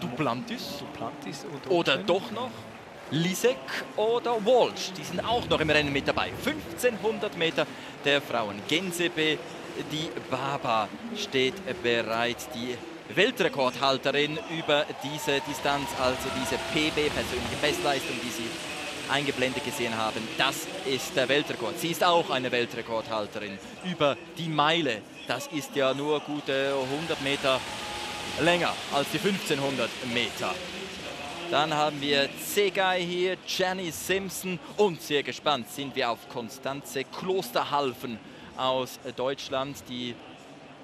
Duplantis. Duplantis oder doch noch Lisek oder Walsh. Die sind auch noch im Rennen mit dabei. 1500 Meter der Frauen. Gensebe, die Baba steht bereit. Die Weltrekordhalterin über diese Distanz, also diese PB, persönliche Bestleistung, die Sie eingeblendet gesehen haben. Das ist der Weltrekord. Sie ist auch eine Weltrekordhalterin über die Meile. Das ist ja nur gute 100 Meter länger als die 1500 Meter. Dann haben wir Zegay hier, Jenny Simpson und sehr gespannt sind wir auf Konstanze Klosterhalfen aus Deutschland, die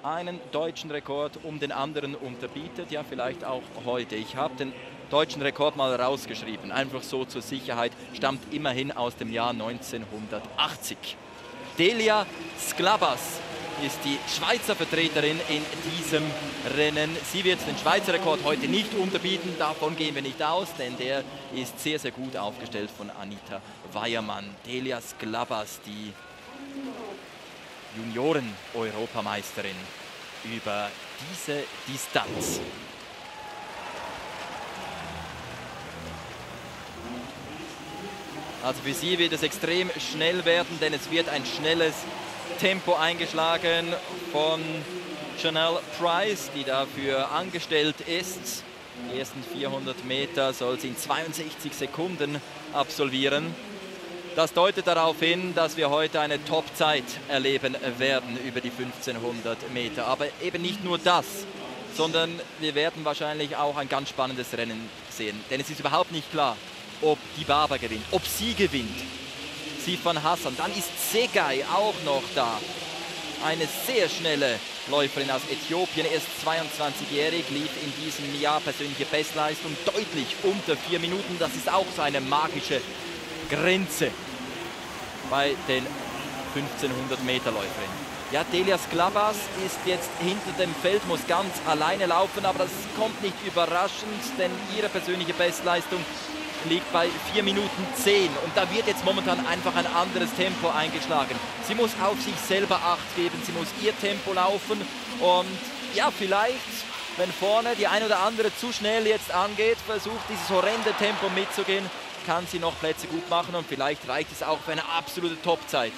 einen deutschen Rekord um den anderen unterbietet, ja vielleicht auch heute. Ich habe den deutschen Rekord mal rausgeschrieben, einfach so zur Sicherheit, stammt immerhin aus dem Jahr 1980. Delia Sklabas ist die Schweizer Vertreterin in diesem Rennen. Sie wird den Schweizer Rekord heute nicht unterbieten, davon gehen wir nicht aus, denn der ist sehr, sehr gut aufgestellt von Anita Weiermann. Delia Sklabas, die Junioren-Europameisterin über diese Distanz. Also für sie wird es extrem schnell werden, denn es wird ein schnelles Tempo eingeschlagen von Chanel Price, die dafür angestellt ist. Die ersten 400 Meter soll sie in 62 Sekunden absolvieren. Das deutet darauf hin, dass wir heute eine Top-Zeit erleben werden über die 1500 Meter. Aber eben nicht nur das, sondern wir werden wahrscheinlich auch ein ganz spannendes Rennen sehen. Denn es ist überhaupt nicht klar, ob die Baba gewinnt, ob sie gewinnt. Sie von Hassan. Dann ist Segay auch noch da. Eine sehr schnelle Läuferin aus Äthiopien, erst 22-jährig, lief in diesem Jahr persönliche Bestleistung deutlich unter vier Minuten. Das ist auch so eine magische Grenze bei den 1500 Meter Läuferinnen. Ja, Delia Sklavas ist jetzt hinter dem Feld, muss ganz alleine laufen, aber das kommt nicht überraschend, denn ihre persönliche Bestleistung liegt bei 4 Minuten 10 und da wird jetzt momentan einfach ein anderes Tempo eingeschlagen. Sie muss auf sich selber Acht geben, sie muss ihr Tempo laufen. Und ja, vielleicht, wenn vorne die ein oder andere zu schnell jetzt angeht, versucht dieses horrende Tempo mitzugehen, kann sie noch Plätze gut machen. Und vielleicht reicht es auch für eine absolute Topzeit.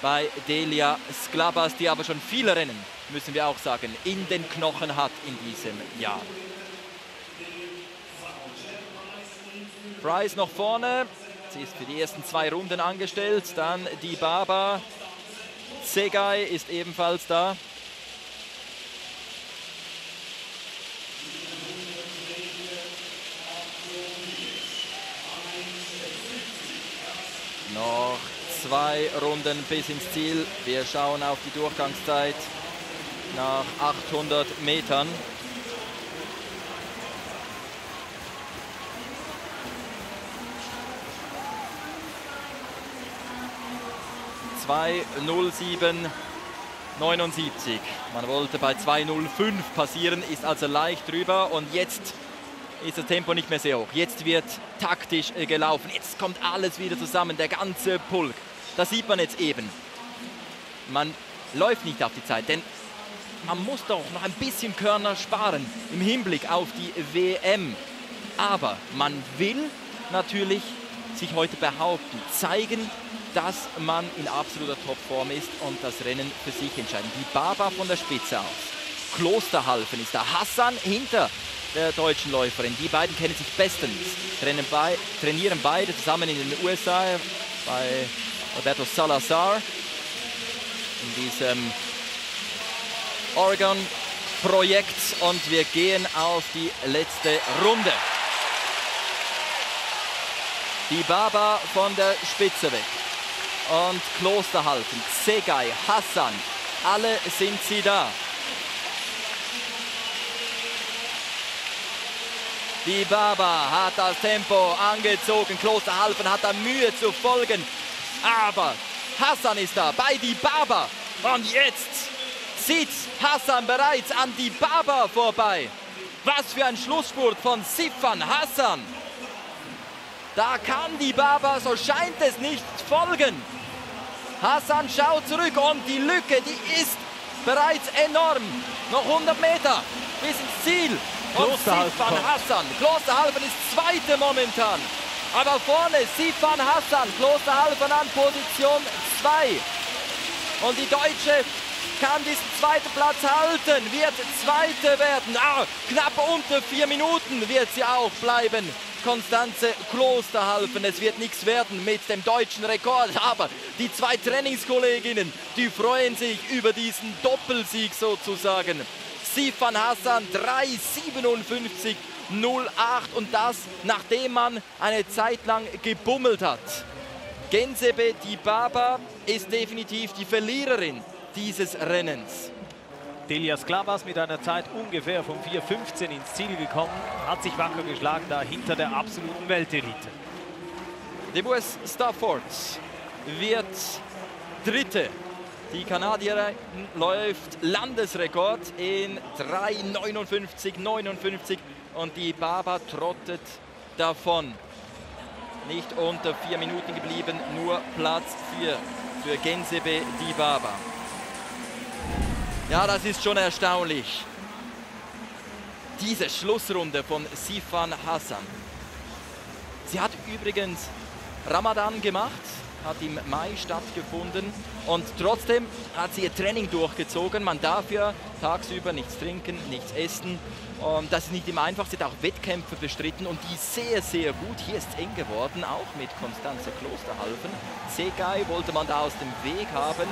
Bei Delia Sklabas, die aber schon viele Rennen, müssen wir auch sagen, in den Knochen hat in diesem Jahr. Price noch vorne. Sie ist für die ersten zwei Runden angestellt. Dann die Baba. Segay ist ebenfalls da. Noch zwei Runden bis ins Ziel. Wir schauen auf die Durchgangszeit nach 800 Metern. 2.07.79. Man wollte bei 2.05 passieren, ist also leicht drüber und jetzt ist das Tempo nicht mehr sehr hoch. Jetzt wird taktisch äh, gelaufen. Jetzt kommt alles wieder zusammen, der ganze Pulk. Das sieht man jetzt eben. Man läuft nicht auf die Zeit, denn man muss doch noch ein bisschen Körner sparen im Hinblick auf die WM. Aber man will natürlich sich heute behaupten, zeigen, dass man in absoluter Topform ist und das Rennen für sich entscheiden. Die Baba von der Spitze aus. Klosterhalfen ist da. Hassan hinter der deutschen Läuferin. Die beiden kennen sich bestens. Bei, trainieren beide zusammen in den USA bei Roberto Salazar in diesem Oregon-Projekt. Und wir gehen auf die letzte Runde. Die Baba von der Spitze weg und Klosterhalfen, Segay, Hassan, alle sind sie da. Die Baba hat das Tempo angezogen, Klosterhalfen hat da Mühe zu folgen, aber Hassan ist da bei die Baba und jetzt zieht Hassan bereits an die Baba vorbei. Was für ein Schlussspurt von Sifan Hassan. Da kann die Baba, so scheint es nicht, folgen. Hassan schaut zurück und die Lücke, die ist bereits enorm. Noch 100 Meter bis ins Ziel. Und Sifan Hassan. Klosterhalfen ist Zweite momentan. Aber vorne Sifan Hassan. Klosterhalfen an Position 2. Und die Deutsche kann diesen zweiten Platz halten, wird Zweite werden. Ah, knapp unter vier Minuten wird sie auch bleiben. Konstanze Klosterhalfen. Es wird nichts werden mit dem deutschen Rekord, aber die zwei Trainingskolleginnen, die freuen sich über diesen Doppelsieg sozusagen. Sifan Hassan 3,57 08 und das, nachdem man eine Zeit lang gebummelt hat. Gensebe Dibaba ist definitiv die Verliererin dieses Rennens. Delia Sklavas mit einer Zeit ungefähr von 4,15 ins Ziel gekommen, hat sich wacker geschlagen, da hinter der absoluten Weltelite. Debus Stafford wird Dritte. Die Kanadierin läuft Landesrekord in 3,59, 59 und die Baba trottet davon. Nicht unter vier Minuten geblieben, nur Platz 4 für Gensebe Dibaba. Ja, das ist schon erstaunlich. Diese Schlussrunde von Sifan Hassan. Sie hat übrigens Ramadan gemacht, hat im Mai stattgefunden und trotzdem hat sie ihr Training durchgezogen. Man darf ja tagsüber nichts trinken, nichts essen und das ist nicht immer einfach. Sie hat auch Wettkämpfe bestritten und die sehr, sehr gut. Hier ist es eng geworden, auch mit Konstanze Klosterhalfen. Segai wollte man da aus dem Weg haben.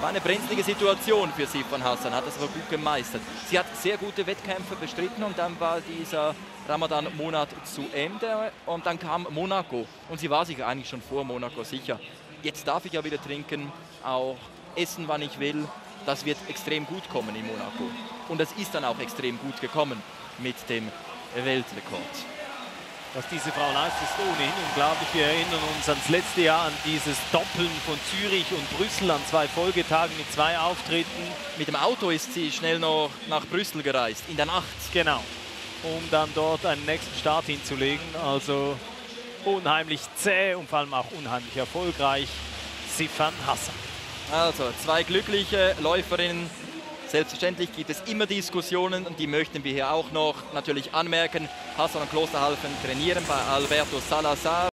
War eine brenzlige Situation für Sifan Hassan, hat das aber gut gemeistert. Sie hat sehr gute Wettkämpfe bestritten und dann war dieser Ramadan-Monat zu Ende und dann kam Monaco und sie war sich eigentlich schon vor Monaco sicher. Jetzt darf ich ja wieder trinken, auch essen, wann ich will. Das wird extrem gut kommen in Monaco. Und es ist dann auch extrem gut gekommen mit dem Weltrekord. Was diese Frau leistet, ist ohnehin unglaublich. Wir erinnern uns ans letzte Jahr an dieses Doppeln von Zürich und Brüssel an zwei Folgetagen mit zwei Auftritten. Mit dem Auto ist sie schnell noch nach Brüssel gereist, in der Nacht. Genau, um dann dort einen nächsten Start hinzulegen. Also unheimlich zäh und vor allem auch unheimlich erfolgreich. Sifan Hassan. Also zwei glückliche Läuferinnen Selbstverständlich gibt es immer Diskussionen und die möchten wir hier auch noch natürlich anmerken. Hassan und Klosterhalfen trainieren bei Alberto Salazar.